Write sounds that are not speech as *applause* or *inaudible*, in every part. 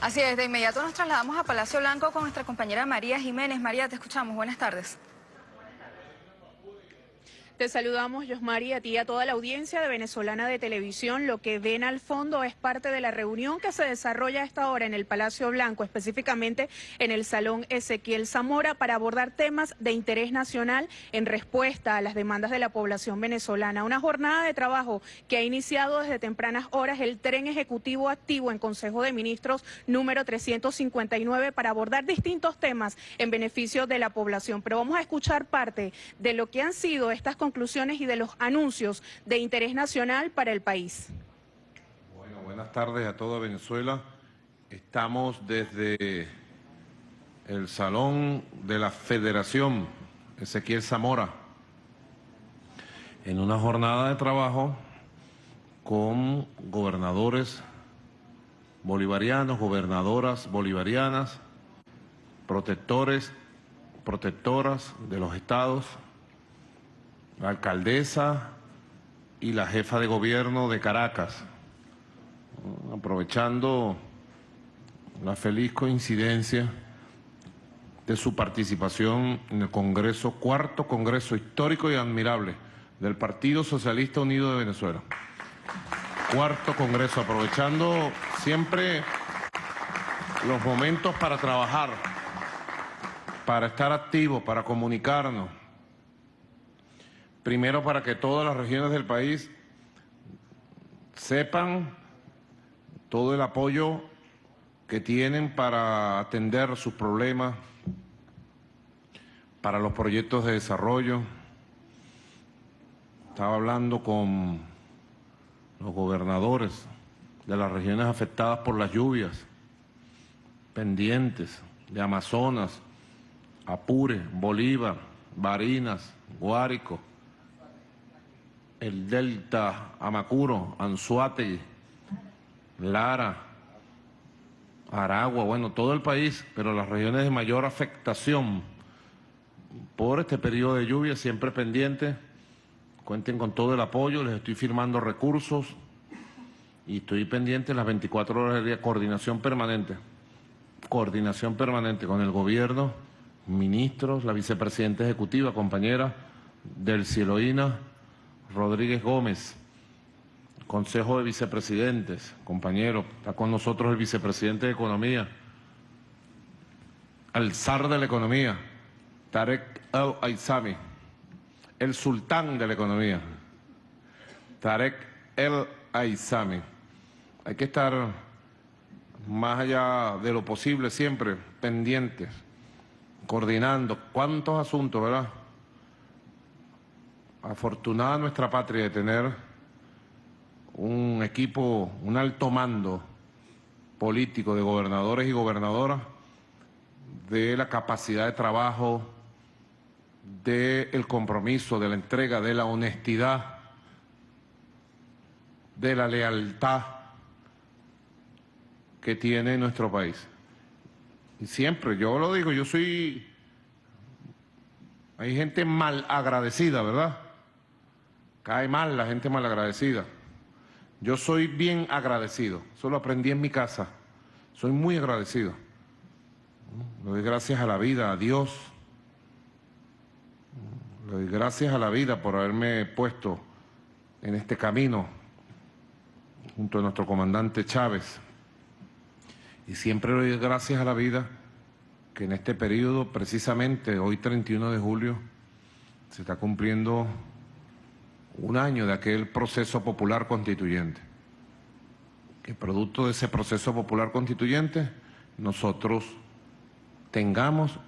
Así es, de inmediato nos trasladamos a Palacio Blanco con nuestra compañera María Jiménez. María, te escuchamos. Buenas tardes. Te saludamos, Josmari, a ti y a toda la audiencia de Venezolana de Televisión. Lo que ven al fondo es parte de la reunión que se desarrolla a esta hora en el Palacio Blanco, específicamente en el Salón Ezequiel Zamora, para abordar temas de interés nacional en respuesta a las demandas de la población venezolana. Una jornada de trabajo que ha iniciado desde tempranas horas el tren ejecutivo activo en Consejo de Ministros número 359 para abordar distintos temas en beneficio de la población. Pero vamos a escuchar parte de lo que han sido estas conclusiones y de los anuncios de interés nacional para el país. Bueno, buenas tardes a toda Venezuela. Estamos desde el Salón de la Federación Ezequiel Zamora en una jornada de trabajo con gobernadores bolivarianos, gobernadoras bolivarianas, protectores, protectoras de los estados, la alcaldesa y la jefa de gobierno de Caracas, aprovechando la feliz coincidencia de su participación en el Congreso, cuarto Congreso histórico y admirable del Partido Socialista Unido de Venezuela. Cuarto Congreso, aprovechando siempre los momentos para trabajar, para estar activos, para comunicarnos, Primero, para que todas las regiones del país sepan todo el apoyo que tienen para atender sus problemas, para los proyectos de desarrollo. Estaba hablando con los gobernadores de las regiones afectadas por las lluvias, pendientes de Amazonas, Apure, Bolívar, Barinas, Guárico, el Delta, Amacuro, Anzuate, Lara, Aragua, bueno, todo el país, pero las regiones de mayor afectación por este periodo de lluvia, siempre pendientes, cuenten con todo el apoyo, les estoy firmando recursos y estoy pendiente las 24 horas del día, coordinación permanente, coordinación permanente con el gobierno, ministros, la vicepresidenta ejecutiva, compañera del Cieloína, Rodríguez Gómez, Consejo de Vicepresidentes, compañero, está con nosotros el Vicepresidente de Economía, el zar de la Economía, Tarek El Aizami, el sultán de la Economía, Tarek El Aizami. Hay que estar más allá de lo posible siempre pendientes, coordinando. ¿Cuántos asuntos, verdad? Afortunada nuestra patria de tener un equipo, un alto mando político de gobernadores y gobernadoras, de la capacidad de trabajo, del compromiso, de la entrega, de la honestidad, de la lealtad que tiene nuestro país. Y siempre, yo lo digo, yo soy... Hay gente mal agradecida, ¿verdad? Cae mal la gente mal agradecida. Yo soy bien agradecido, eso lo aprendí en mi casa. Soy muy agradecido. Le doy gracias a la vida, a Dios. Le doy gracias a la vida por haberme puesto en este camino junto a nuestro comandante Chávez. Y siempre le doy gracias a la vida que en este periodo, precisamente hoy 31 de julio, se está cumpliendo un año de aquel proceso popular constituyente. Que producto de ese proceso popular constituyente, nosotros tengamos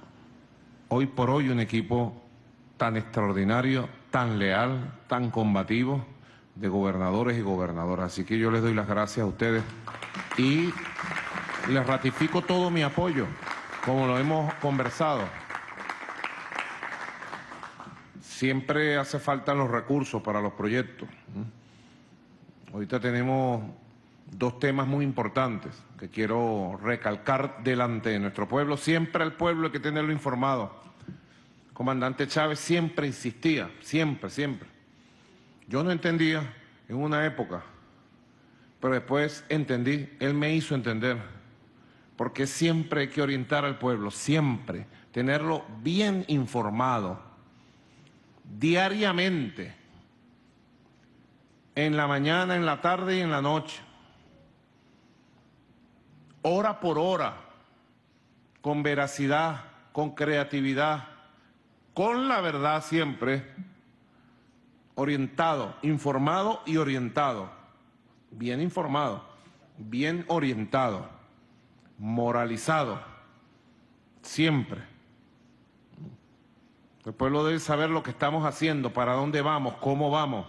hoy por hoy un equipo tan extraordinario, tan leal, tan combativo de gobernadores y gobernadoras. Así que yo les doy las gracias a ustedes y les ratifico todo mi apoyo, como lo hemos conversado. Siempre hace falta los recursos para los proyectos. Ahorita tenemos dos temas muy importantes que quiero recalcar delante de nuestro pueblo. Siempre el pueblo hay que tenerlo informado. comandante Chávez siempre insistía, siempre, siempre. Yo no entendía en una época, pero después entendí, él me hizo entender porque siempre hay que orientar al pueblo, siempre, tenerlo bien informado, diariamente, en la mañana, en la tarde y en la noche, hora por hora, con veracidad, con creatividad, con la verdad siempre, orientado, informado y orientado, bien informado, bien orientado, moralizado, siempre. El pueblo debe saber lo que estamos haciendo, para dónde vamos, cómo vamos.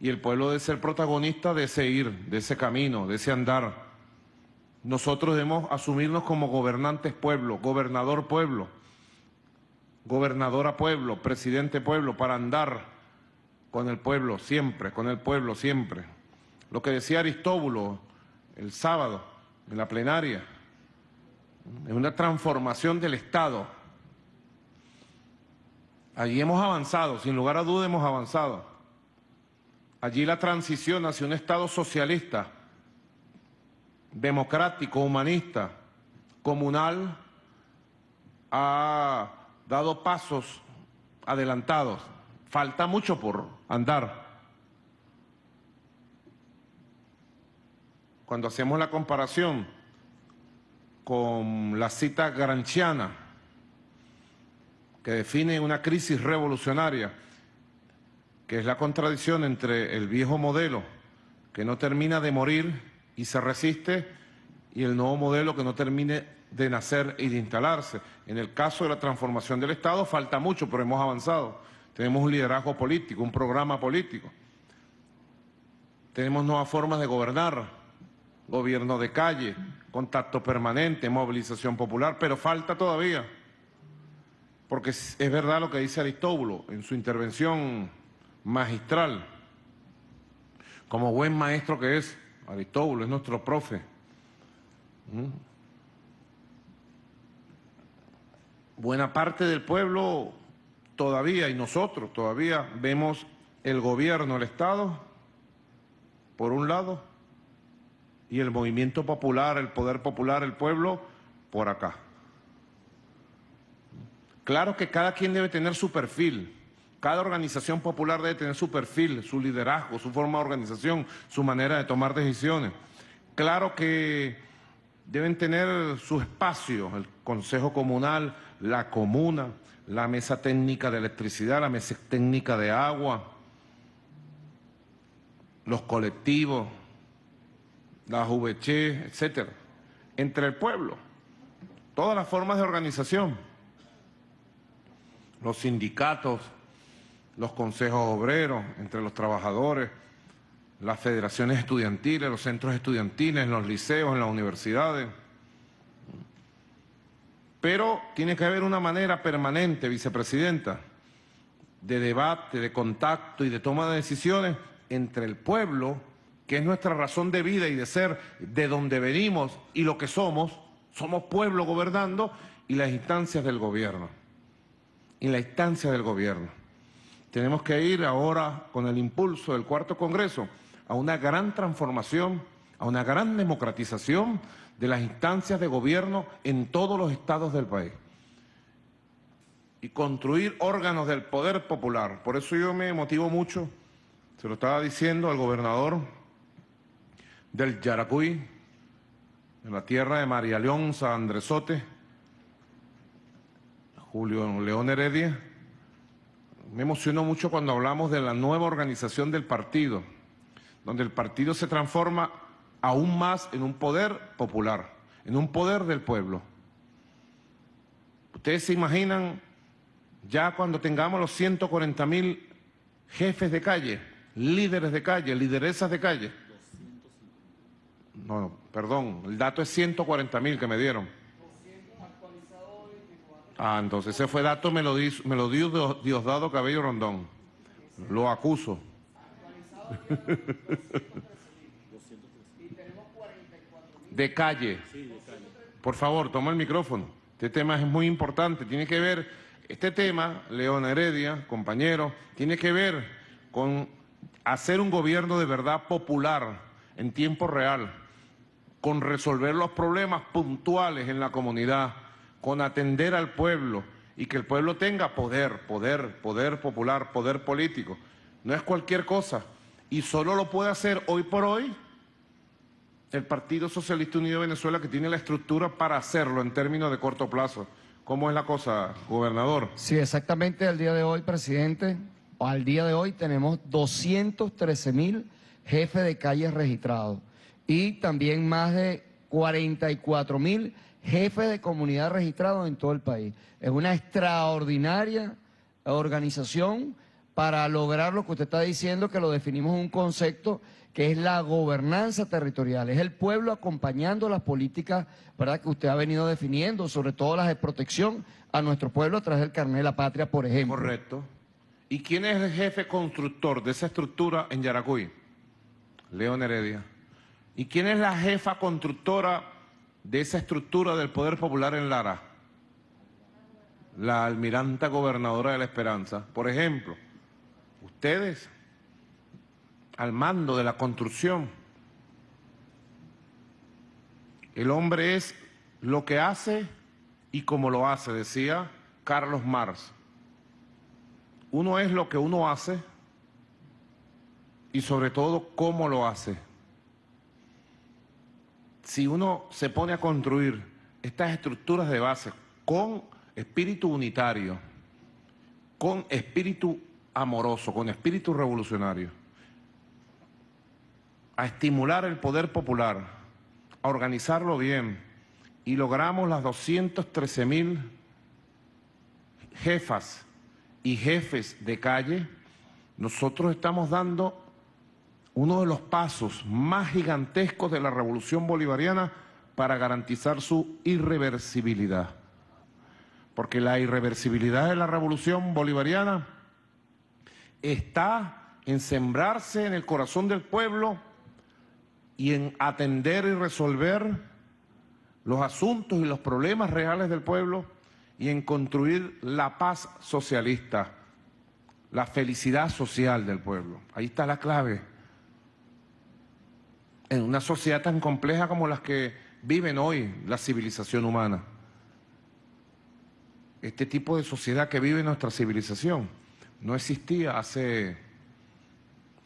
Y el pueblo debe ser protagonista de ese ir, de ese camino, de ese andar. Nosotros debemos asumirnos como gobernantes pueblo, gobernador pueblo, gobernadora pueblo, presidente pueblo, para andar con el pueblo siempre, con el pueblo siempre. Lo que decía Aristóbulo el sábado en la plenaria, es una transformación del Estado. Allí hemos avanzado, sin lugar a duda hemos avanzado. Allí la transición hacia un Estado socialista, democrático, humanista, comunal, ha dado pasos adelantados. Falta mucho por andar. Cuando hacemos la comparación con la cita granchiana, que define una crisis revolucionaria, que es la contradicción entre el viejo modelo, que no termina de morir y se resiste, y el nuevo modelo que no termine de nacer y de instalarse. En el caso de la transformación del Estado falta mucho, pero hemos avanzado. Tenemos un liderazgo político, un programa político. Tenemos nuevas formas de gobernar, gobierno de calle, contacto permanente, movilización popular, pero falta todavía. Porque es verdad lo que dice Aristóbulo en su intervención magistral. Como buen maestro que es, Aristóbulo es nuestro profe. ¿Mm? Buena parte del pueblo todavía, y nosotros todavía, vemos el gobierno, el Estado, por un lado, y el movimiento popular, el poder popular, el pueblo, por acá. Claro que cada quien debe tener su perfil, cada organización popular debe tener su perfil, su liderazgo, su forma de organización, su manera de tomar decisiones. Claro que deben tener su espacio, el Consejo Comunal, la Comuna, la Mesa Técnica de Electricidad, la Mesa Técnica de Agua, los colectivos, la VC, etcétera, entre el pueblo, todas las formas de organización, los sindicatos, los consejos obreros, entre los trabajadores, las federaciones estudiantiles, los centros estudiantiles, los liceos, en las universidades. Pero tiene que haber una manera permanente, vicepresidenta, de debate, de contacto y de toma de decisiones entre el pueblo, que es nuestra razón de vida y de ser, de donde venimos y lo que somos, somos pueblo gobernando, y las instancias del gobierno. Y la instancia del gobierno. Tenemos que ir ahora con el impulso del cuarto Congreso a una gran transformación, a una gran democratización de las instancias de gobierno en todos los estados del país y construir órganos del poder popular. Por eso yo me motivo mucho, se lo estaba diciendo al gobernador del Yaracuy, en la tierra de María León San Andresote, Julio León Heredia. Me emocionó mucho cuando hablamos de la nueva organización del partido, donde el partido se transforma aún más en un poder popular, en un poder del pueblo. Ustedes se imaginan ya cuando tengamos los 140 mil jefes de calle, líderes de calle, lideresas de calle. No, no, perdón, el dato es 140 mil que me dieron. Ah, entonces ese fue dato, me lo, me lo dio Diosdado Cabello Rondón. Lo acuso. *laughs* de calle. Por favor, toma el micrófono. Este tema es muy importante. Tiene que ver, este tema, León Heredia, compañero, tiene que ver con hacer un gobierno de verdad popular en tiempo real. con resolver los problemas puntuales en la comunidad, con atender al pueblo y que el pueblo tenga poder, poder, poder popular, poder político. No es cualquier cosa. Y solo lo puede hacer hoy por hoy el Partido Socialista Unido de Venezuela que tiene la estructura para hacerlo en términos de corto plazo. ¿Cómo es la cosa, gobernador? Sí, exactamente al día de hoy, presidente, al día de hoy tenemos 213 mil jefes de calles registrados y también más de 44 mil jefes de comunidad registrados en todo el país. Es una extraordinaria organización para lograr lo que usted está diciendo, que lo definimos un concepto que es la gobernanza territorial, es el pueblo acompañando las políticas ¿verdad? que usted ha venido definiendo, sobre todo las de protección a nuestro pueblo a través del carnet de la patria, por ejemplo. Correcto. ¿Y quién es el jefe constructor de esa estructura en Yaracuy? León Heredia. ¿Y quién es la jefa constructora de esa estructura del Poder Popular en Lara? La almiranta gobernadora de la Esperanza. Por ejemplo, ustedes al mando de la construcción. El hombre es lo que hace y como lo hace, decía Carlos Marx. Uno es lo que uno hace y sobre todo cómo lo hace. Si uno se pone a construir estas estructuras de base con espíritu unitario, con espíritu amoroso, con espíritu revolucionario, a estimular el poder popular, a organizarlo bien, y logramos las 213 mil jefas y jefes de calle, nosotros estamos dando uno de los pasos más gigantescos de la revolución bolivariana para garantizar su irreversibilidad. Porque la irreversibilidad de la revolución bolivariana está en sembrarse en el corazón del pueblo y en atender y resolver los asuntos y los problemas reales del pueblo y en construir la paz socialista, la felicidad social del pueblo. Ahí está la clave. En una sociedad tan compleja como las que viven hoy la civilización humana. Este tipo de sociedad que vive nuestra civilización no existía hace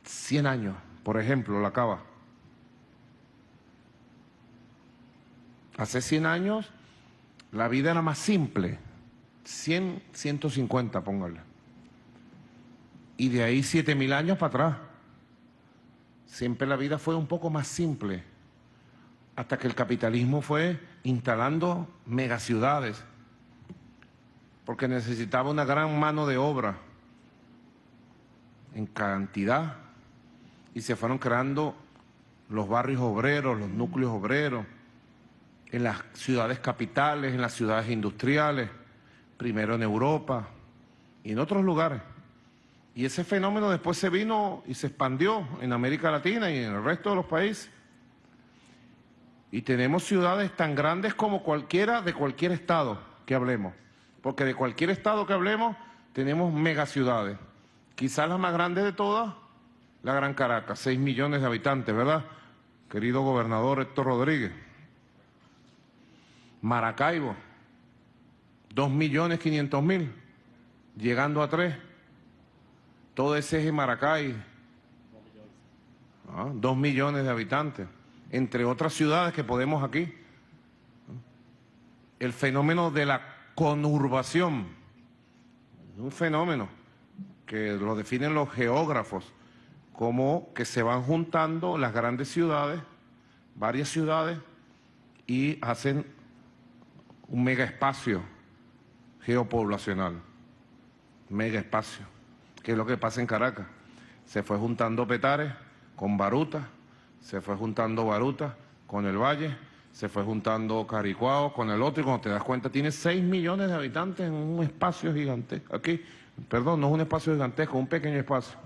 100 años, por ejemplo, la cava. Hace 100 años la vida era más simple, 100, 150, póngale. Y de ahí 7000 años para atrás. Siempre la vida fue un poco más simple, hasta que el capitalismo fue instalando megaciudades, porque necesitaba una gran mano de obra en cantidad, y se fueron creando los barrios obreros, los núcleos obreros, en las ciudades capitales, en las ciudades industriales, primero en Europa y en otros lugares. Y ese fenómeno después se vino y se expandió en América Latina y en el resto de los países. Y tenemos ciudades tan grandes como cualquiera de cualquier estado que hablemos. Porque de cualquier estado que hablemos tenemos megaciudades. Quizás la más grande de todas, la Gran Caracas, 6 millones de habitantes, ¿verdad? Querido gobernador Héctor Rodríguez. Maracaibo, 2 millones 500 mil, llegando a 3. Todo ese eje Maracay, 2 ah, millones de habitantes, entre otras ciudades que podemos aquí. El fenómeno de la conurbación, un fenómeno que lo definen los geógrafos como que se van juntando las grandes ciudades, varias ciudades, y hacen un mega espacio geopoblacional, mega espacio, que es lo que pasa en Caracas. Se fue juntando Petares con Baruta, se fue juntando Baruta con el Valle, se fue juntando Caricuao con el otro y cuando te das cuenta tiene 6 millones de habitantes en un espacio gigantesco. Aquí, perdón, no es un espacio gigantesco, un pequeño espacio.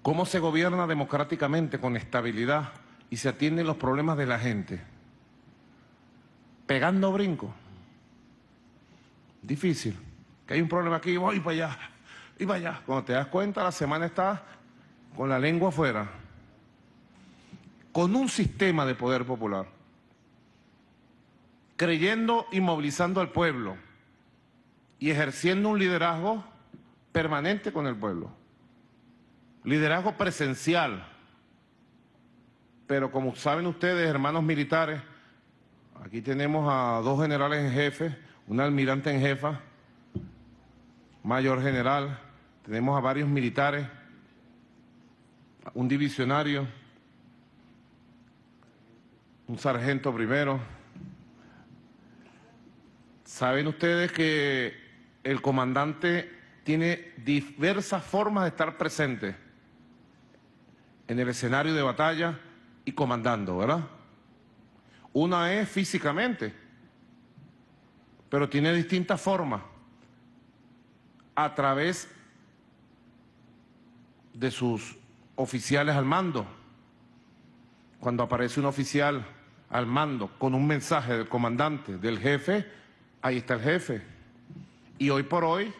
¿Cómo se gobierna democráticamente con estabilidad y se atienden los problemas de la gente? pegando brinco. Difícil. Que hay un problema aquí, voy para allá, y para allá. Cuando te das cuenta, la semana está con la lengua afuera. con un sistema de poder popular, creyendo y movilizando al pueblo y ejerciendo un liderazgo permanente con el pueblo. Liderazgo presencial. Pero como saben ustedes, hermanos militares, aquí tenemos a dos generales en jefe, un almirante en jefa, mayor general, tenemos a varios militares, un divisionario, un sargento primero. Saben ustedes que el comandante tiene diversas formas de estar presente en el escenario de batalla y comandando, ¿verdad? Una es físicamente, pero tiene distintas formas a través de sus oficiales al mando. Cuando aparece un oficial al mando con un mensaje del comandante, del jefe, ahí está el jefe. Y hoy por hoy,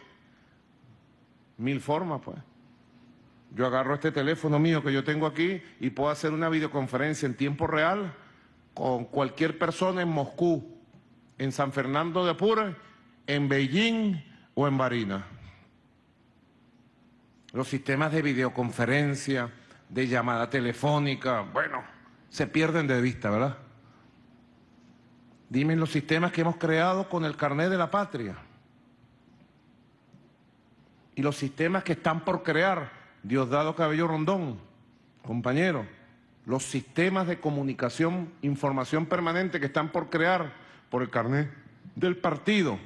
mil formas, pues. Yo agarro este teléfono mío que yo tengo aquí y puedo hacer una videoconferencia en tiempo real con cualquier persona en Moscú, en San Fernando de Apure, en Beijing o en Barina. Los sistemas de videoconferencia, de llamada telefónica, bueno, se pierden de vista, ¿verdad? Dime los sistemas que hemos creado con el carnet de la patria. Y los sistemas que están por crear, Diosdado Cabello Rondón, compañero, los sistemas de comunicación, información permanente que están por crear por el carnet del partido,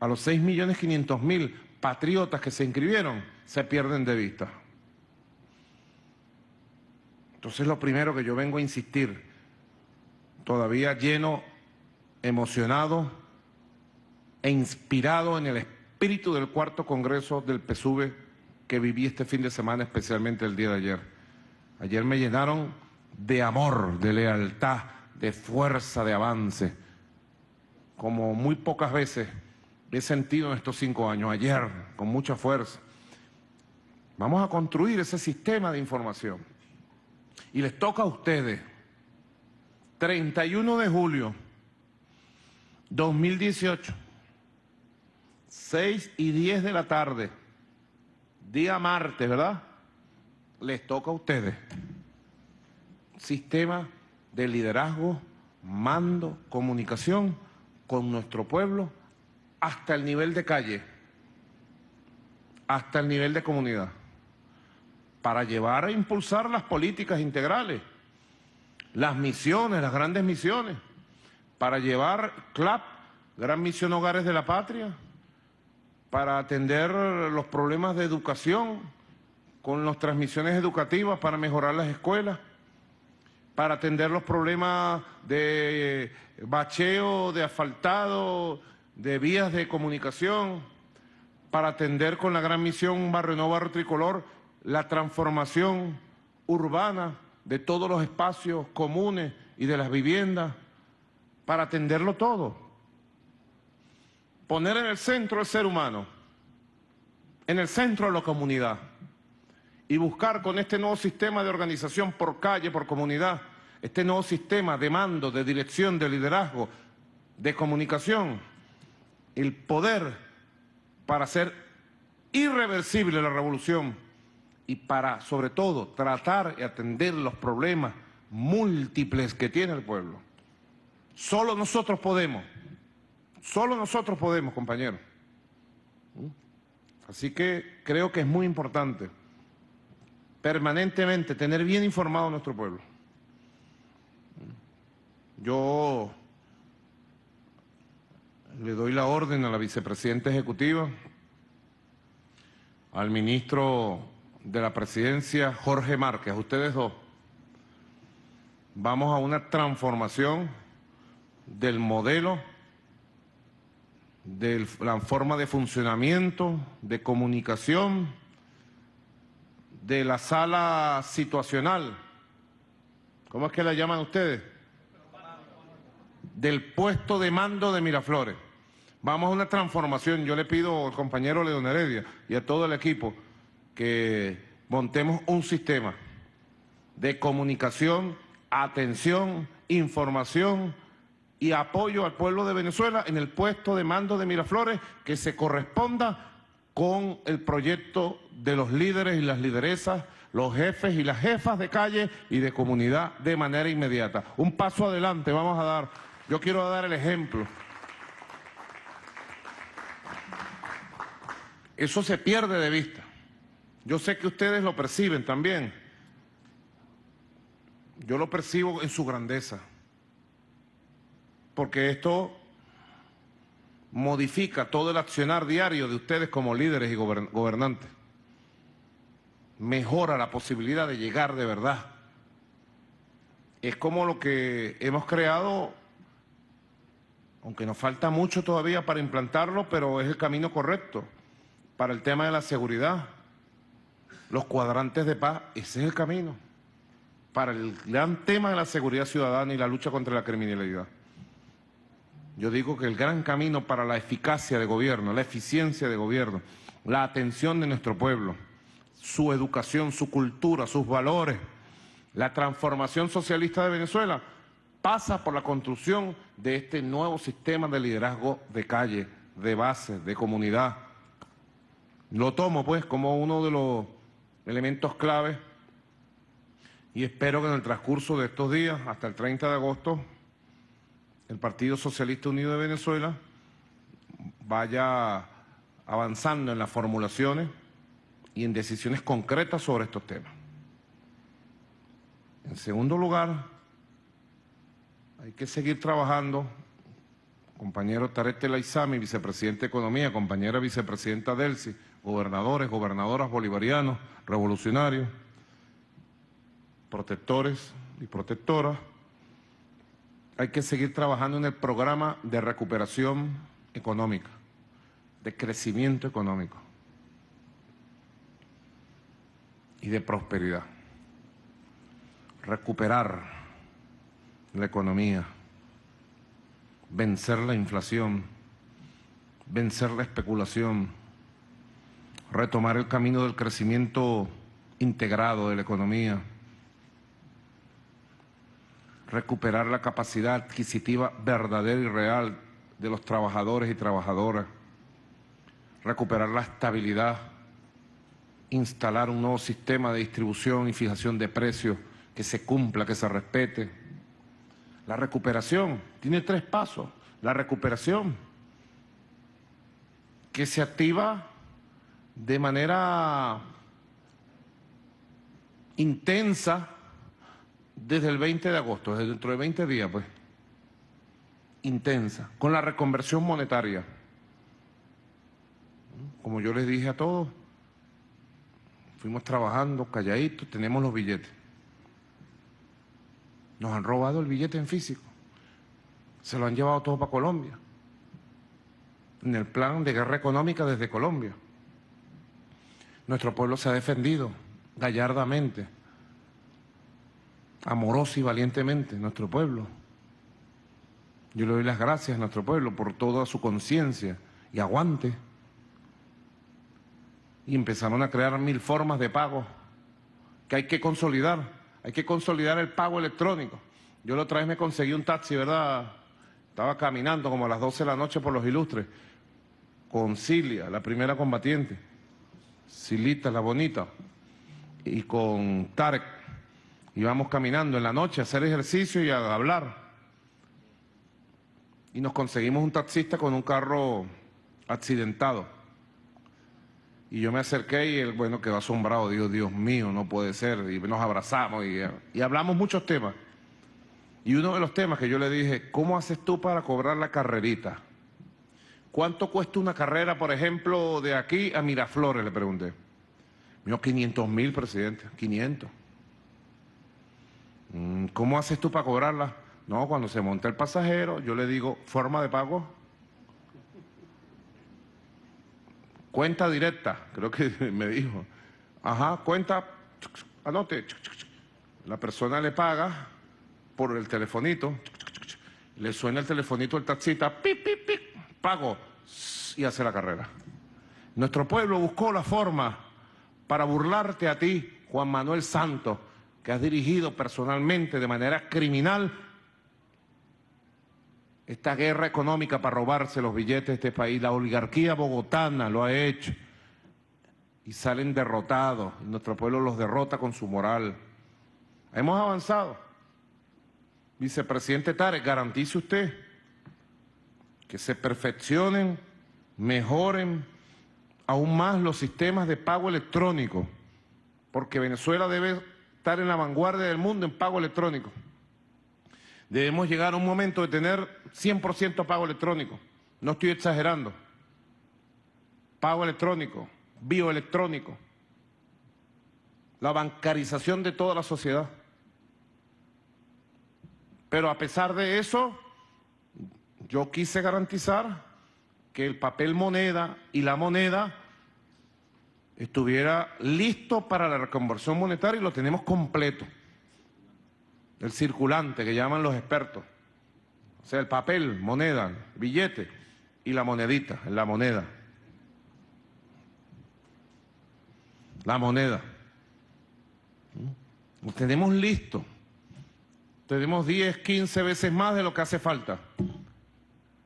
a los 6.500.000 patriotas que se inscribieron, se pierden de vista. Entonces lo primero que yo vengo a insistir, todavía lleno, emocionado e inspirado en el espíritu del cuarto congreso del PSUV que viví este fin de semana, especialmente el día de ayer. Ayer me llenaron de amor, de lealtad, de fuerza, de avance, como muy pocas veces he sentido en estos cinco años, ayer, con mucha fuerza. Vamos a construir ese sistema de información. Y les toca a ustedes, 31 de julio 2018, 6 y 10 de la tarde, día martes, ¿verdad? Les toca a ustedes. Sistema de liderazgo, mando, comunicación con nuestro pueblo hasta el nivel de calle, hasta el nivel de comunidad, para llevar a impulsar las políticas integrales, las misiones, las grandes misiones, para llevar CLAP, Gran Misión Hogares de la Patria, para atender los problemas de educación con las transmisiones educativas para mejorar las escuelas, para atender los problemas de bacheo, de asfaltado, de vías de comunicación, para atender con la gran misión Barrio Nuevo Barrio Tricolor la transformación urbana de todos los espacios comunes y de las viviendas, para atenderlo todo. Poner en el centro el ser humano, en el centro la comunidad y buscar con este nuevo sistema de organización por calle, por comunidad, este nuevo sistema de mando, de dirección, de liderazgo, de comunicación, el poder para hacer irreversible la revolución y para, sobre todo, tratar y atender los problemas múltiples que tiene el pueblo. Solo nosotros podemos, solo nosotros podemos, compañeros. Así que creo que es muy importante permanentemente tener bien informado a nuestro pueblo. Yo le doy la orden a la vicepresidenta ejecutiva, al ministro de la presidencia, Jorge Márquez, ustedes dos. Vamos a una transformación del modelo, de la forma de funcionamiento, de comunicación, de la sala situacional. ¿Cómo es que la llaman ustedes? Del puesto de mando de Miraflores. Vamos a una transformación. Yo le pido al compañero León Heredia y a todo el equipo que montemos un sistema de comunicación atención, información y apoyo al pueblo de Venezuela en el puesto de mando de Miraflores que se corresponda con el proyecto de los líderes y las lideresas, los jefes y las jefas de calle y de comunidad de manera inmediata. Un paso adelante vamos a dar. Yo quiero dar el ejemplo. Eso se pierde de vista. Yo sé que ustedes lo perciben también. Yo lo percibo en su grandeza. Porque esto modifica todo el accionar diario de ustedes como líderes y gobernantes. Mejora la posibilidad de llegar de verdad. Es como lo que hemos creado, aunque nos falta mucho todavía para implantarlo, pero es el camino correcto para el tema de la seguridad. Los cuadrantes de paz, ese es el camino para el gran tema de la seguridad ciudadana y la lucha contra la criminalidad. Yo digo que el gran camino para la eficacia de gobierno, la eficiencia de gobierno, la atención de nuestro pueblo, su educación, su cultura, sus valores, la transformación socialista de Venezuela, pasa por la construcción de este nuevo sistema de liderazgo de calle, de base, de comunidad. Lo tomo pues como uno de los elementos claves y espero que en el transcurso de estos días, hasta el 30 de agosto, el Partido Socialista Unido de Venezuela vaya avanzando en las formulaciones y en decisiones concretas sobre estos temas. En segundo lugar, hay que seguir trabajando, compañero Tarete Laizami, vicepresidente de Economía, compañera vicepresidenta Delsi, gobernadores, gobernadoras bolivarianos, revolucionarios, protectores y protectoras, hay que seguir trabajando en el programa de recuperación económica, de crecimiento económico y de prosperidad. Recuperar la economía, vencer la inflación, vencer la especulación, retomar el camino del crecimiento integrado de la economía, recuperar la capacidad adquisitiva verdadera y real de los trabajadores y trabajadoras, recuperar la estabilidad, instalar un nuevo sistema de distribución y fijación de precios que se cumpla, que se respete. La recuperación tiene tres pasos. La recuperación que se activa de manera intensa desde el 20 de agosto, desde dentro de 20 días, pues, intensa, con la reconversión monetaria. Como yo les dije a todos, fuimos trabajando calladitos, tenemos los billetes. Nos han robado el billete en físico. Se lo han llevado todo para Colombia. En el plan de guerra económica desde Colombia. Nuestro pueblo se ha defendido gallardamente amorosa y valientemente nuestro pueblo. Yo le doy las gracias a nuestro pueblo por toda su conciencia y aguante. Y empezaron a crear mil formas de pago que hay que consolidar. Hay que consolidar el pago electrónico. Yo la otra vez me conseguí un taxi, ¿verdad? Estaba caminando como a las 12 de la noche por los ilustres con Cilia, la primera combatiente, Silita, la bonita, y con Tarek, íbamos caminando en la noche a hacer ejercicio y a hablar. Y nos conseguimos un taxista con un carro accidentado. Y yo me acerqué y él, bueno, quedó asombrado. Dijo, Dios mío, no puede ser. Y nos abrazamos y, y hablamos muchos temas. Y uno de los temas que yo le dije, ¿cómo haces tú para cobrar la carrerita? ¿Cuánto cuesta una carrera, por ejemplo, de aquí a Miraflores? Le pregunté. Dijo, 500 mil, presidente, 500. Mm, ¿Cómo haces tú para cobrarla? No, cuando se monta el pasajero, yo le digo, forma de pago. Cuenta directa, creo que *laughs* me dijo. Ajá, cuenta, anote. La persona le paga por el telefonito, le suena el telefonito el taxista, pip, pip, pip, pago, y hace la carrera. Nuestro pueblo buscó la forma para burlarte a ti, Juan Manuel Santos, que has dirigido personalmente de manera criminal esta guerra económica para robarse los billetes de este país. La oligarquía bogotana lo ha hecho y salen derrotados. Nuestro pueblo los derrota con su moral. Hemos avanzado. Vicepresidente Tarek, garantice usted que se perfeccionen, mejoren aún más los sistemas de pago electrónico, porque Venezuela debe estar en la vanguardia del mundo en pago electrónico. Debemos llegar a un momento de tener 100% pago electrónico. No estoy exagerando. Pago electrónico, bioelectrónico. La bancarización de toda la sociedad. Pero a pesar de eso, yo quise garantizar que el papel moneda y la moneda estuviera listo para la reconversión monetaria y lo tenemos completo el circulante que llaman los expertos. O sea, el papel, moneda, billete y la monedita, la moneda. La moneda. Lo tenemos listo. Tenemos 10, 15 veces más de lo que hace falta.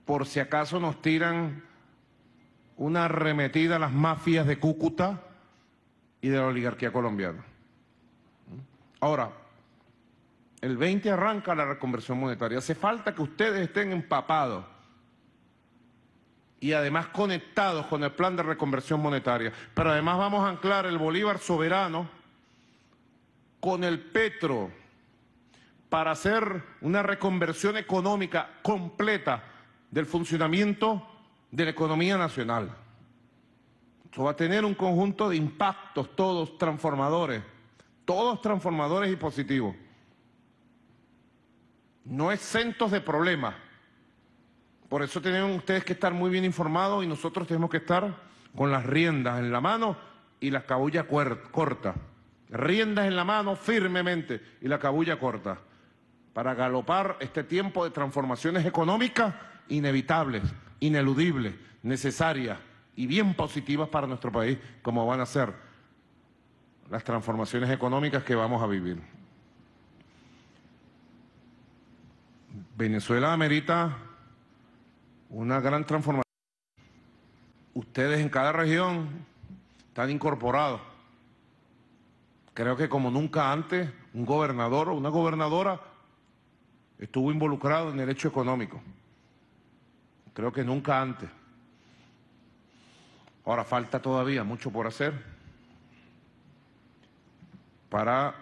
Por si acaso nos tiran una arremetida a las mafias de Cúcuta y de la oligarquía colombiana. Ahora, el 20 arranca la reconversión monetaria. Hace falta que ustedes estén empapados y además conectados con el plan de reconversión monetaria. Pero además vamos a anclar el Bolívar soberano con el Petro para hacer una reconversión económica completa del funcionamiento de la economía nacional. Esto va a tener un conjunto de impactos, todos transformadores, todos transformadores y positivos no exentos de problemas. Por eso tienen ustedes que estar muy bien informados y nosotros tenemos que estar con las riendas en la mano y la cabulla corta. Riendas en la mano firmemente y la cabulla corta para galopar este tiempo de transformaciones económicas inevitables, ineludibles, necesarias y bien positivas para nuestro país, como van a ser las transformaciones económicas que vamos a vivir. Venezuela amerita una gran transformación. Ustedes en cada región están incorporados. Creo que como nunca antes, un gobernador o una gobernadora estuvo involucrado en el hecho económico. Creo que nunca antes. Ahora falta todavía mucho por hacer para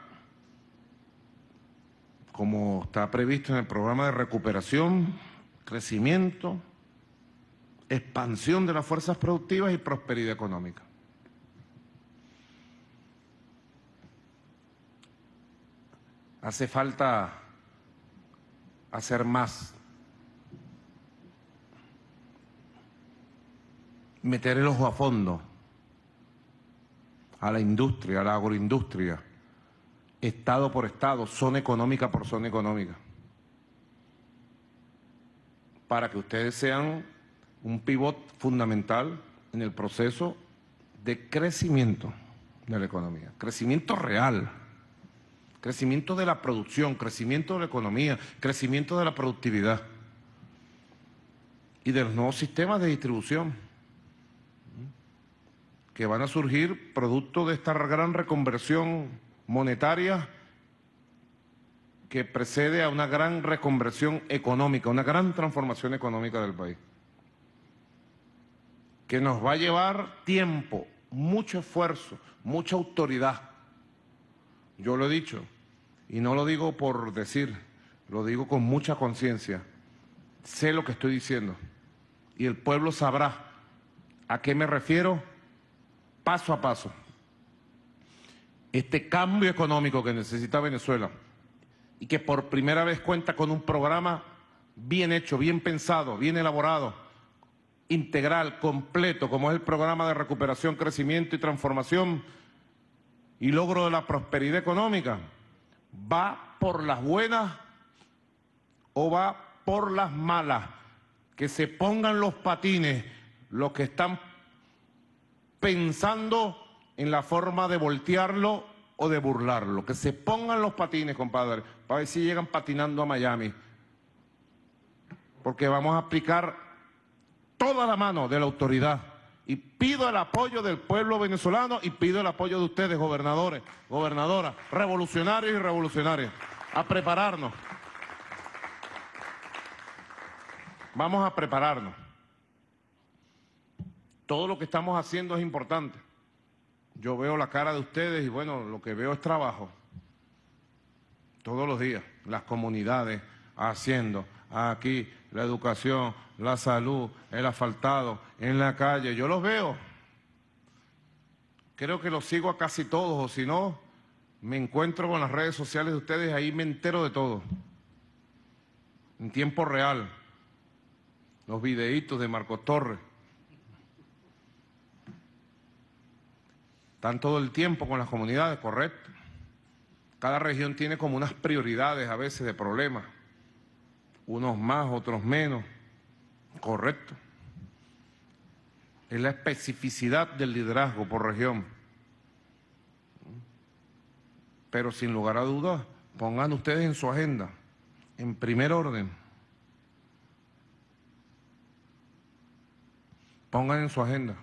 como está previsto en el programa de recuperación, crecimiento, expansión de las fuerzas productivas y prosperidad económica. Hace falta hacer más, meter el ojo a fondo a la industria, a la agroindustria, estado por estado, zona económica por zona económica, para que ustedes sean un pivot fundamental en el proceso de crecimiento de la economía, crecimiento real, crecimiento de la producción, crecimiento de la economía, crecimiento de la productividad y de los nuevos sistemas de distribución que van a surgir producto de esta gran reconversión monetaria que precede a una gran reconversión económica, una gran transformación económica del país, que nos va a llevar tiempo, mucho esfuerzo, mucha autoridad. Yo lo he dicho, y no lo digo por decir, lo digo con mucha conciencia. Sé lo que estoy diciendo, y el pueblo sabrá a qué me refiero paso a paso este cambio económico que necesita Venezuela y que por primera vez cuenta con un programa bien hecho, bien pensado, bien elaborado, integral, completo, como es el programa de recuperación, crecimiento y transformación y logro de la prosperidad económica, va por las buenas o va por las malas. Que se pongan los patines los que están pensando en la forma de voltearlo o de burlarlo. Que se pongan los patines, compadre, para ver si llegan patinando a Miami. Porque vamos a aplicar toda la mano de la autoridad. Y pido el apoyo del pueblo venezolano y pido el apoyo de ustedes, gobernadores, gobernadoras, revolucionarios y revolucionarias, a prepararnos. Vamos a prepararnos. Todo lo que estamos haciendo es importante. Yo veo la cara de ustedes y bueno, lo que veo es trabajo. Todos los días, las comunidades haciendo aquí la educación, la salud, el asfaltado, en la calle. Yo los veo. Creo que los sigo a casi todos, o si no, me encuentro con las redes sociales de ustedes, ahí me entero de todo. En tiempo real. Los videitos de Marco Torres. Están todo el tiempo con las comunidades, correcto. Cada región tiene como unas prioridades a veces de problemas. Unos más, otros menos. Correcto. Es la especificidad del liderazgo por región. Pero sin lugar a dudas, pongan ustedes en su agenda, en primer orden, pongan en su agenda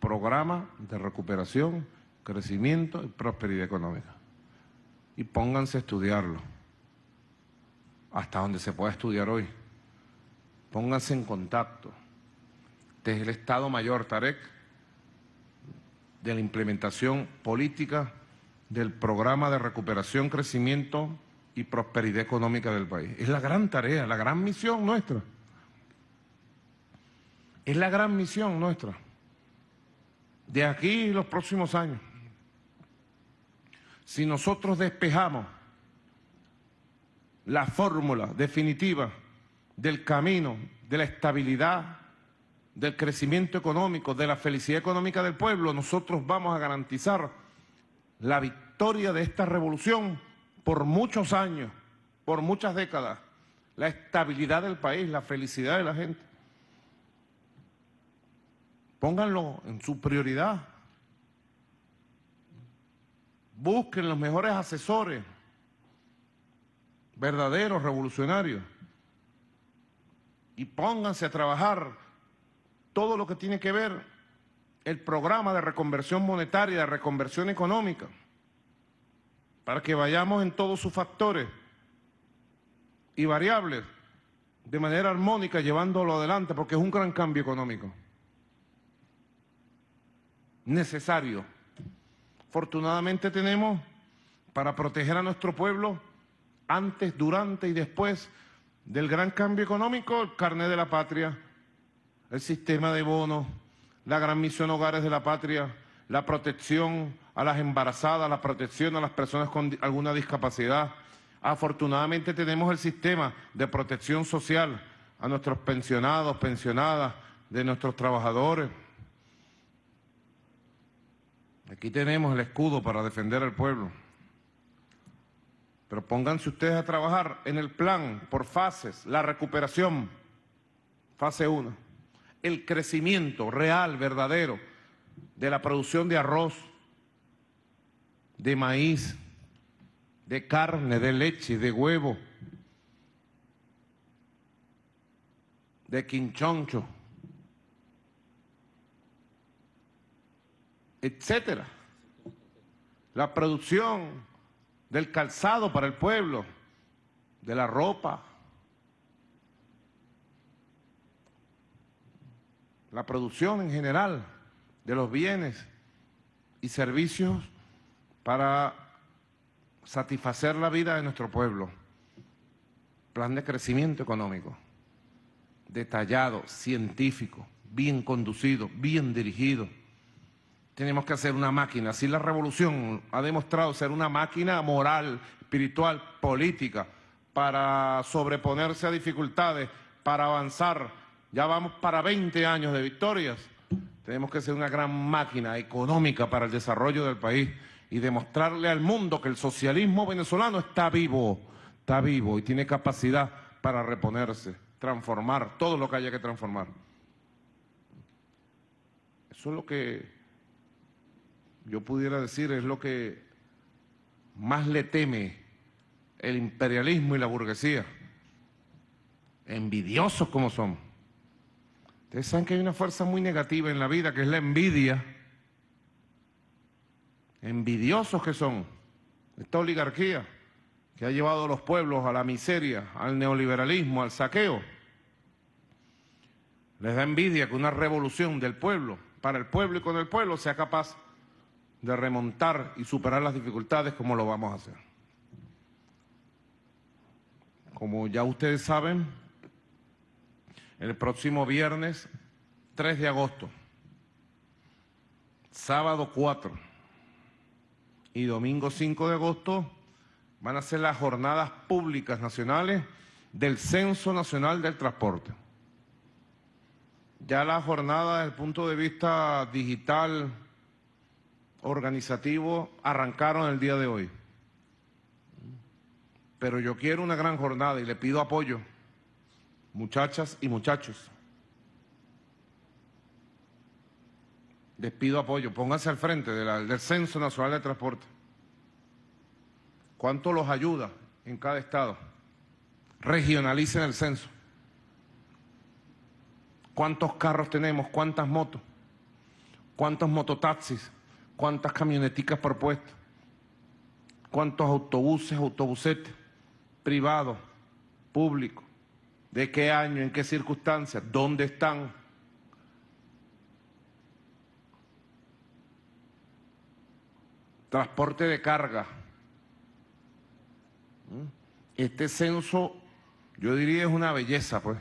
programa de recuperación, crecimiento y prosperidad económica. Y pónganse a estudiarlo, hasta donde se pueda estudiar hoy. Pónganse en contacto. Desde el Estado Mayor Tarek, de la implementación política del programa de recuperación, crecimiento y prosperidad económica del país. Es la gran tarea, la gran misión nuestra. Es la gran misión nuestra. De aquí los próximos años. Si nosotros despejamos la fórmula definitiva del camino de la estabilidad, del crecimiento económico, de la felicidad económica del pueblo, nosotros vamos a garantizar la victoria de esta revolución por muchos años, por muchas décadas, la estabilidad del país, la felicidad de la gente. Pónganlo en su prioridad. Busquen los mejores asesores, verdaderos revolucionarios, y pónganse a trabajar todo lo que tiene que ver el programa de reconversión monetaria, de reconversión económica, para que vayamos en todos sus factores y variables de manera armónica llevándolo adelante, porque es un gran cambio económico necesario. Afortunadamente tenemos para proteger a nuestro pueblo antes, durante y después del gran cambio económico, el carnet de la patria, el sistema de bonos, la gran misión Hogares de la Patria, la protección a las embarazadas, la protección a las personas con alguna discapacidad. Afortunadamente tenemos el sistema de protección social a nuestros pensionados, pensionadas, de nuestros trabajadores. Aquí tenemos el escudo para defender al pueblo. Pero pónganse ustedes a trabajar en el plan por fases, la recuperación, fase 1, el crecimiento real, verdadero, de la producción de arroz, de maíz, de carne, de leche, de huevo, de quinchoncho, etcétera. La producción del calzado para el pueblo, de la ropa, la producción en general de los bienes y servicios para satisfacer la vida de nuestro pueblo. Plan de crecimiento económico, detallado, científico, bien conducido, bien dirigido tenemos que hacer una máquina. Así la revolución ha demostrado ser una máquina moral, espiritual, política, para sobreponerse a dificultades, para avanzar. Ya vamos para 20 años de victorias. Tenemos que ser una gran máquina económica para el desarrollo del país y demostrarle al mundo que el socialismo venezolano está vivo, está vivo y tiene capacidad para reponerse, transformar todo lo que haya que transformar. Eso es lo que yo pudiera decir es lo que más le teme el imperialismo y la burguesía. Envidiosos como son. Ustedes saben que hay una fuerza muy negativa en la vida, que es la envidia. Envidiosos que son. Esta oligarquía que ha llevado a los pueblos a la miseria, al neoliberalismo, al saqueo. Les da envidia que una revolución del pueblo, para el pueblo y con el pueblo, sea capaz de remontar y superar las dificultades como lo vamos a hacer. Como ya ustedes saben, el próximo viernes 3 de agosto, sábado 4 y domingo 5 de agosto van a ser las jornadas públicas nacionales del Censo Nacional del Transporte. Ya las jornadas desde el punto de vista digital, organizativo, arrancaron el día de hoy. Pero yo quiero una gran jornada y le pido apoyo, muchachas y muchachos. Les pido apoyo, pónganse al frente del Censo Nacional de Transporte. ¿Cuánto los ayuda en cada estado? Regionalicen el censo. ¿Cuántos carros tenemos? ¿Cuántas motos? ¿Cuántos mototaxis? ¿Cuántas camioneticas por? ¿Cuántos autobuses, autobusetes? privado, público, de qué año, en qué circunstancias, dónde están. Transporte de carga. ¿Mm? Este censo, yo diría, es una belleza, pues.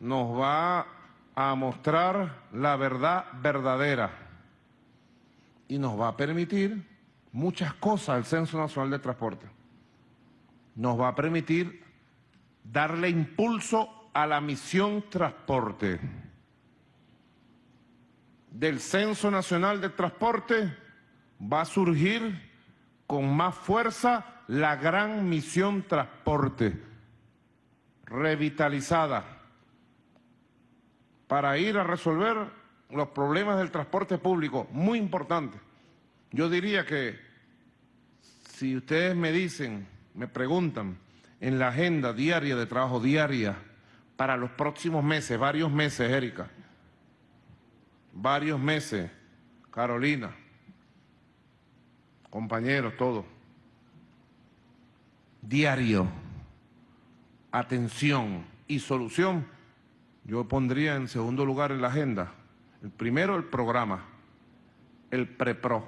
Nos va a mostrar la verdad verdadera y nos va a permitir muchas cosas el Censo Nacional de Transporte nos va a permitir darle impulso a la misión transporte. Del Censo Nacional de Transporte va a surgir con más fuerza la gran misión transporte, revitalizada, para ir a resolver los problemas del transporte público, muy importante. Yo diría que si ustedes me dicen me preguntan en la agenda diaria de trabajo diaria para los próximos meses, varios meses, Erika, varios meses, Carolina, compañeros, todos, diario, atención y solución, yo pondría en segundo lugar en la agenda, el primero el programa, el PREPRO,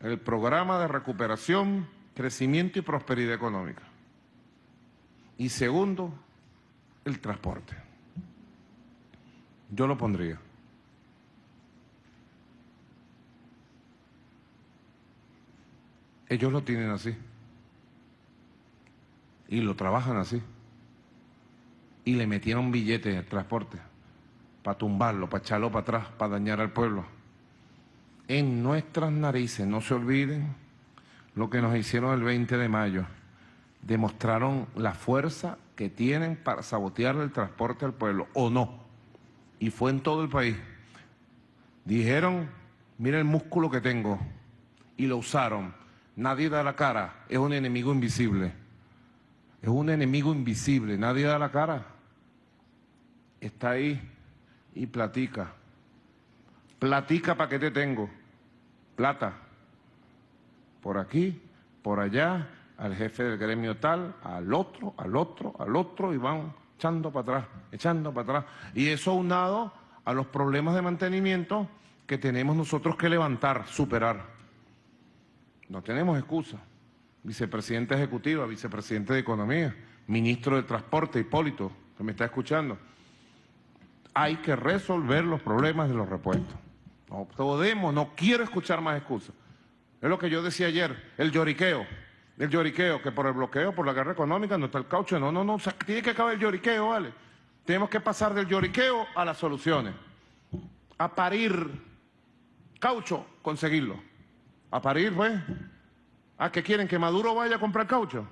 el programa de recuperación crecimiento y prosperidad económica. Y segundo, el transporte. Yo lo pondría. Ellos lo tienen así. Y lo trabajan así. Y le metieron billetes el transporte para tumbarlo, para echarlo para atrás, para dañar al pueblo. En nuestras narices, no se olviden, lo que nos hicieron el 20 de mayo. Demostraron la fuerza que tienen para sabotear el transporte al pueblo, o no. Y fue en todo el país. Dijeron, mira el músculo que tengo. Y lo usaron. Nadie da la cara. Es un enemigo invisible. Es un enemigo invisible. Nadie da la cara. Está ahí y platica. Platica para qué te tengo. Plata por aquí, por allá, al jefe del gremio tal, al otro, al otro, al otro, y van echando para atrás, echando para atrás. Y eso unado a los problemas de mantenimiento que tenemos nosotros que levantar, superar. No tenemos excusa. Vicepresidente Ejecutiva, Vicepresidente de Economía, Ministro de Transporte, Hipólito, que me está escuchando. Hay que resolver los problemas de los repuestos. No podemos, no quiero escuchar más excusas. Es lo que yo decía ayer, el lloriqueo. El lloriqueo, que por el bloqueo, por la guerra económica, no está el caucho. No, no, no, tiene que acabar el lloriqueo, ¿vale? Tenemos que pasar del lloriqueo a las soluciones. A parir caucho, conseguirlo. A parir, pues. ¿A qué quieren? ¿Que Maduro vaya a comprar caucho?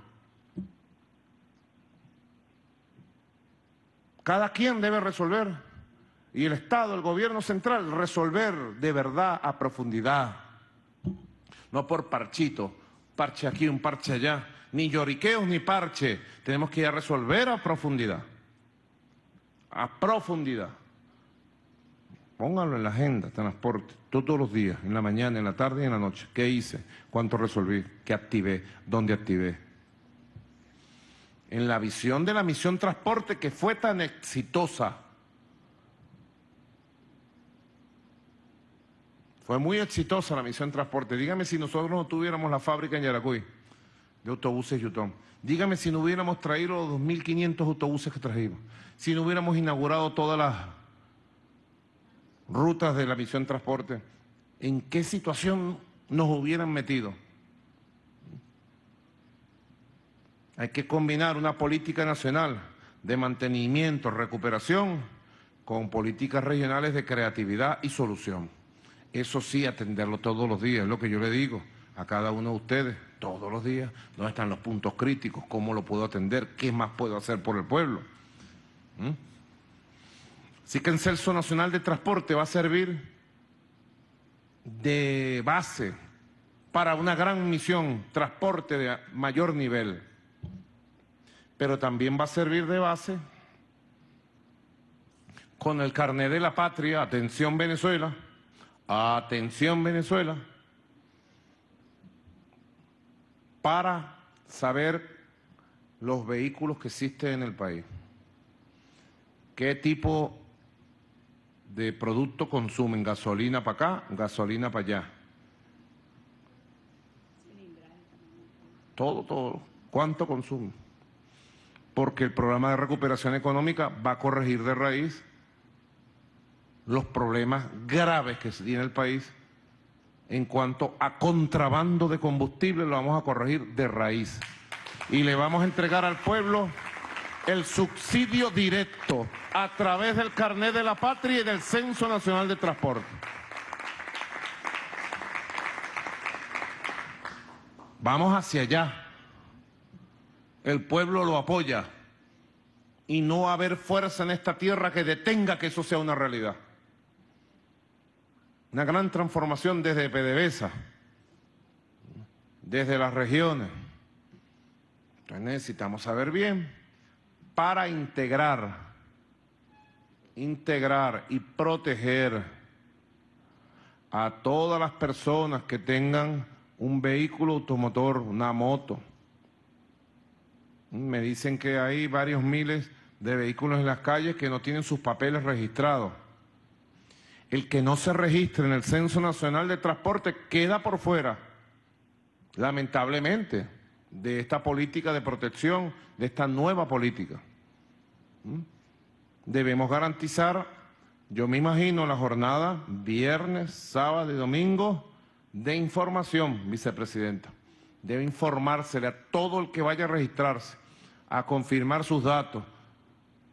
Cada quien debe resolver. Y el Estado, el gobierno central, resolver de verdad a profundidad no por parchito, parche aquí, un parche allá, ni lloriqueos ni parche. Tenemos que ir a resolver a profundidad, a profundidad. Póngalo en la agenda, transporte, todos los días, en la mañana, en la tarde y en la noche. ¿Qué hice? ¿Cuánto resolví? ¿Qué activé? ¿Dónde activé? En la visión de la misión transporte que fue tan exitosa, fue muy exitosa la misión transporte. Dígame si nosotros no tuviéramos la fábrica en Yaracuy de autobuses Yutón. Dígame si no hubiéramos traído los 2.500 autobuses que trajimos. Si no hubiéramos inaugurado todas las rutas de la misión transporte, ¿en qué situación nos hubieran metido? Hay que combinar una política nacional de mantenimiento, recuperación, con políticas regionales de creatividad y solución. Eso sí, atenderlo todos los días, es lo que yo le digo a cada uno de ustedes, todos los días, dónde están los puntos críticos, cómo lo puedo atender, qué más puedo hacer por el pueblo. ¿Mm? Así que el Censo Nacional de Transporte va a servir de base para una gran misión, transporte de mayor nivel, pero también va a servir de base con el carnet de la patria, atención Venezuela, atención Venezuela, para saber los vehículos que existen en el país, qué tipo de producto consumen gasolina para acá, gasolina para allá. Todo, todo. ¿Cuánto consumen? Porque el programa de recuperación económica va a corregir de raíz los problemas graves que tiene el país en cuanto a contrabando de combustible, lo vamos a corregir de raíz. Y le vamos a entregar al pueblo el subsidio directo a través del carnet de la patria y del Censo Nacional de Transporte. Vamos hacia allá. El pueblo lo apoya y no va a haber fuerza en esta tierra que detenga que eso sea una realidad. Una gran transformación desde PDVSA, desde las regiones. Entonces necesitamos saber bien para integrar, integrar y proteger a todas las personas que tengan un vehículo automotor, una moto. Me dicen que hay varios miles de vehículos en las calles que no tienen sus papeles registrados. El que no se registre en el Censo Nacional de Transporte queda por fuera, lamentablemente, de esta política de protección, de esta nueva política. ¿Mm? Debemos garantizar, yo me imagino, la jornada viernes, sábado y domingo de información, vicepresidenta. Debe informársele a todo el que vaya a registrarse, a confirmar sus datos.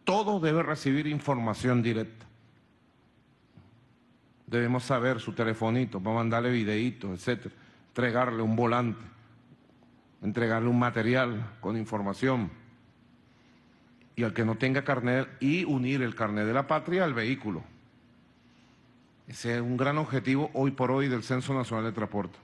Todo debe recibir información directa. Debemos saber su telefonito, para mandarle videitos, etcétera, entregarle un volante, entregarle un material con información y al que no tenga carnet y unir el carnet de la patria al vehículo. Ese es un gran objetivo hoy por hoy del Censo Nacional de Transporte.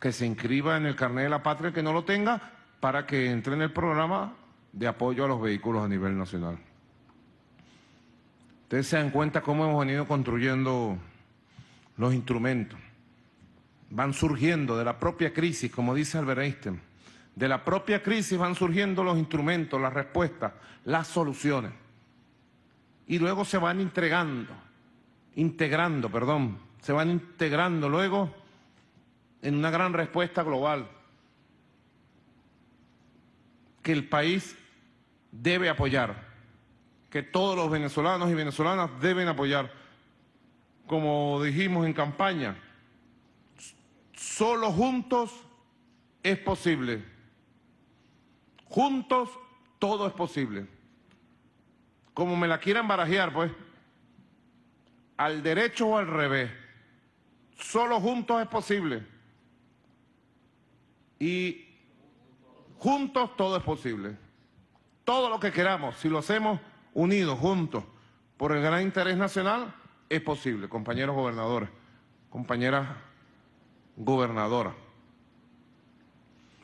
Que se inscriba en el carnet de la patria el que no lo tenga para que entre en el programa de apoyo a los vehículos a nivel nacional. Ustedes se dan cuenta cómo hemos venido construyendo los instrumentos. Van surgiendo de la propia crisis, como dice Albert Einstein de la propia crisis van surgiendo los instrumentos, las respuestas, las soluciones. Y luego se van integrando, integrando, perdón, se van integrando luego en una gran respuesta global que el país debe apoyar, que todos los venezolanos y venezolanas deben apoyar. Como dijimos en campaña, solo juntos es posible. Juntos todo es posible. Como me la quieran barajear, pues, al derecho o al revés. Solo juntos es posible. Y juntos todo es posible. Todo lo que queramos, si lo hacemos unidos, juntos, por el gran interés nacional, es posible, compañeros gobernadores, compañera gobernadora.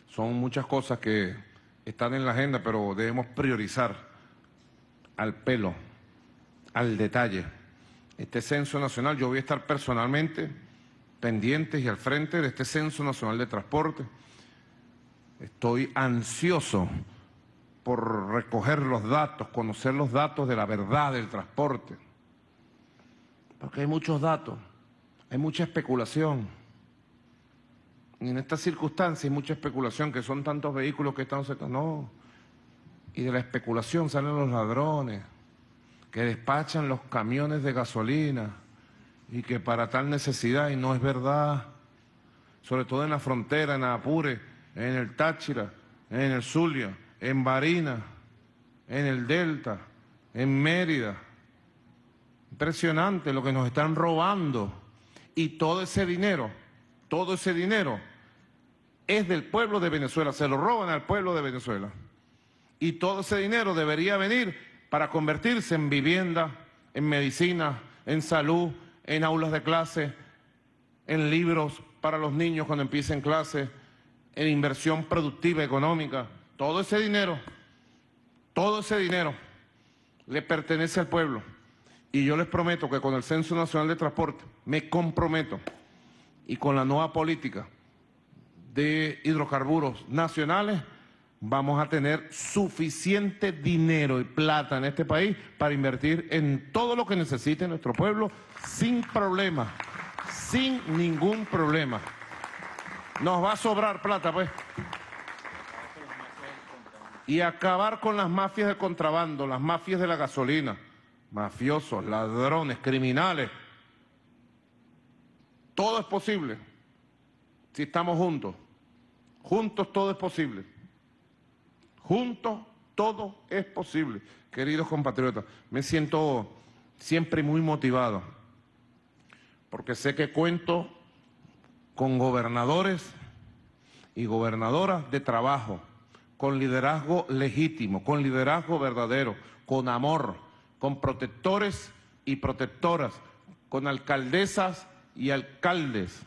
Son muchas cosas que están en la agenda, pero debemos priorizar al pelo, al detalle. Este censo nacional, yo voy a estar personalmente pendientes y al frente de este censo nacional de transporte. Estoy ansioso por recoger los datos, conocer los datos de la verdad del transporte. Porque hay muchos datos, hay mucha especulación. Y en estas circunstancias hay mucha especulación, que son tantos vehículos que están. No. Y de la especulación salen los ladrones, que despachan los camiones de gasolina y que para tal necesidad, y no es verdad, sobre todo en la frontera, en Apure, en el Táchira, en el Zulia, en Barina, en el Delta, en Mérida. Impresionante lo que nos están robando. Y todo ese dinero, todo ese dinero es del pueblo de Venezuela, se lo roban al pueblo de Venezuela. Y todo ese dinero debería venir para convertirse en vivienda, en medicina, en salud, en aulas de clase, en libros para los niños cuando empiecen clase, en inversión productiva económica. Todo ese dinero, todo ese dinero le pertenece al pueblo. Y yo les prometo que con el Censo Nacional de Transporte me comprometo y con la nueva política de hidrocarburos nacionales vamos a tener suficiente dinero y plata en este país para invertir en todo lo que necesite nuestro pueblo sin problema, sin ningún problema. Nos va a sobrar plata, pues. Y acabar con las mafias de contrabando, las mafias de la gasolina, mafiosos, ladrones, criminales. Todo es posible si estamos juntos. Juntos todo es posible. Juntos todo es posible. Queridos compatriotas, me siento siempre muy motivado porque sé que cuento con gobernadores y gobernadoras de trabajo, con liderazgo legítimo, con liderazgo verdadero, con amor, con protectores y protectoras, con alcaldesas y alcaldes.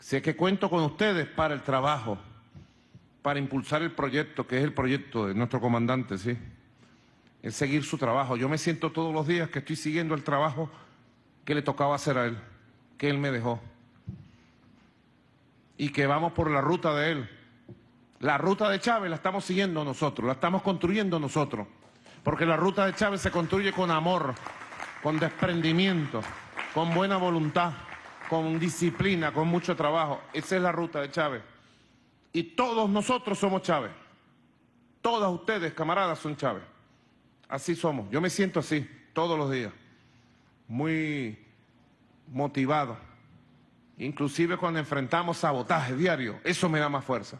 Sé que cuento con ustedes para el trabajo, para impulsar el proyecto, que es el proyecto de nuestro comandante, ¿sí? Es seguir su trabajo. Yo me siento todos los días que estoy siguiendo el trabajo que le tocaba hacer a él, que él me dejó. Y que vamos por la ruta de él. La ruta de Chávez la estamos siguiendo nosotros, la estamos construyendo nosotros. Porque la ruta de Chávez se construye con amor, con desprendimiento, con buena voluntad, con disciplina, con mucho trabajo. Esa es la ruta de Chávez. Y todos nosotros somos Chávez. Todas ustedes, camaradas, son Chávez. Así somos. Yo me siento así todos los días muy motivado. Inclusive cuando enfrentamos sabotaje diario, eso me da más fuerza.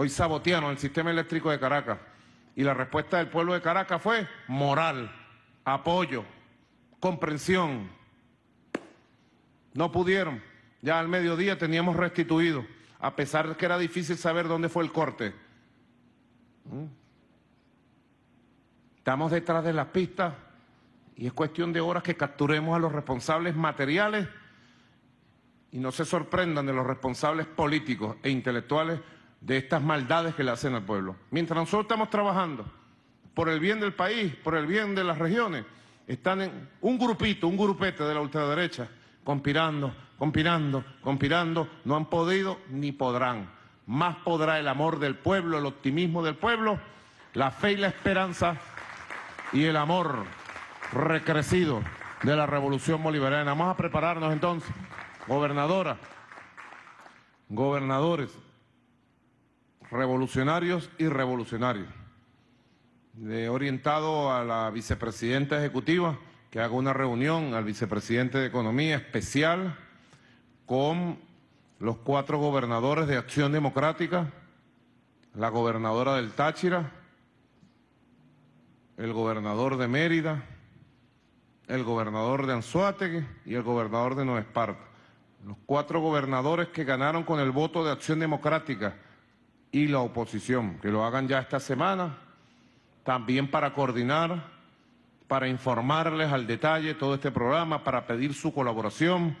Hoy sabotearon el sistema eléctrico de Caracas y la respuesta del pueblo de Caracas fue moral, apoyo, comprensión. No pudieron. Ya al mediodía teníamos restituido, a pesar de que era difícil saber dónde fue el corte. ¿Mm? Estamos detrás de las pistas y es cuestión de horas que capturemos a los responsables materiales y no se sorprendan de los responsables políticos e intelectuales de estas maldades que le hacen al pueblo. Mientras nosotros estamos trabajando por el bien del país, por el bien de las regiones, están en un grupito, un grupete de la ultraderecha, conspirando, conspirando, conspirando, no han podido ni podrán. Más podrá el amor del pueblo, el optimismo del pueblo, la fe y la esperanza y el amor recrecido de la revolución bolivariana. Vamos a prepararnos entonces, gobernadora, gobernadores, revolucionarios y revolucionarios. He orientado a la vicepresidenta ejecutiva que haga una reunión al vicepresidente de Economía especial con los cuatro gobernadores de Acción Democrática, la gobernadora del Táchira, el gobernador de Mérida, el gobernador de Anzuategui y el gobernador de Nueva Esparta. Los cuatro gobernadores que ganaron con el voto de Acción Democrática y la oposición, que lo hagan ya esta semana, también para coordinar, para informarles al detalle todo este programa, para pedir su colaboración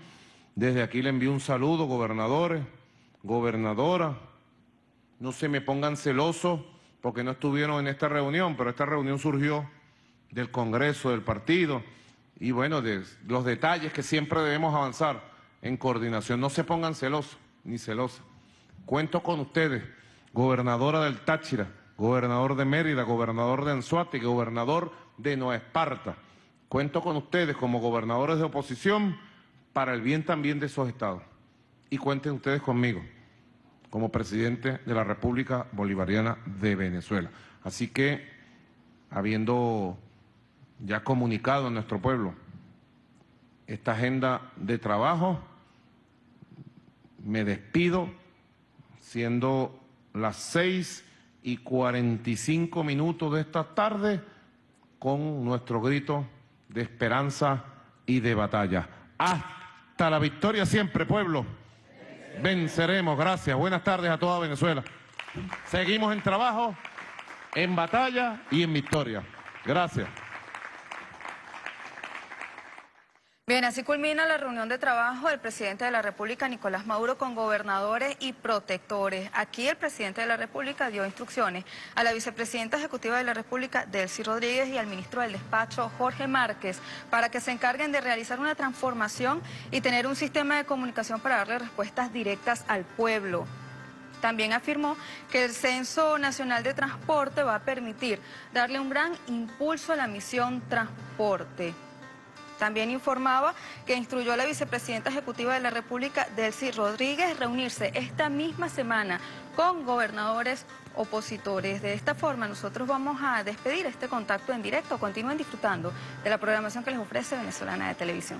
Desde aquí le envío un saludo, gobernadores, gobernadora. No se me pongan celosos porque no estuvieron en esta reunión, pero esta reunión surgió del Congreso, del partido, y bueno, de los detalles que siempre debemos avanzar en coordinación. No se pongan celosos ni celosas. Cuento con ustedes, gobernadora del Táchira, gobernador de Mérida, gobernador de Anzuate, gobernador de Nueva Esparta. Cuento con ustedes como gobernadores de oposición para el bien también de esos estados. Y cuenten ustedes conmigo como presidente de la República Bolivariana de Venezuela. Así que, habiendo ya comunicado a nuestro pueblo esta agenda de trabajo, me despido siendo las seis y cuarenta y cinco minutos de esta tarde con nuestro grito de esperanza y de batalla. Hasta la victoria siempre, pueblo. Venceremos. Gracias. Buenas tardes a toda Venezuela. Seguimos en trabajo, en batalla y en victoria. Gracias. Bien, así culmina la reunión de trabajo del presidente de la República, Nicolás Maduro, con gobernadores y protectores. Aquí el presidente de la República dio instrucciones a la vicepresidenta ejecutiva de la República, Delcy Rodríguez, y al ministro del despacho, Jorge Márquez, para que se encarguen de realizar una transformación y tener un sistema de comunicación para darle respuestas directas al pueblo. También afirmó que el Censo Nacional de Transporte va a permitir darle un gran impulso a la misión transporte. También informaba que instruyó a la vicepresidenta ejecutiva de la República, Delcy Rodríguez, reunirse esta misma semana con gobernadores opositores. De esta forma nosotros vamos a despedir este contacto en directo. Continúen disfrutando de la programación que les ofrece Venezolana de Televisión.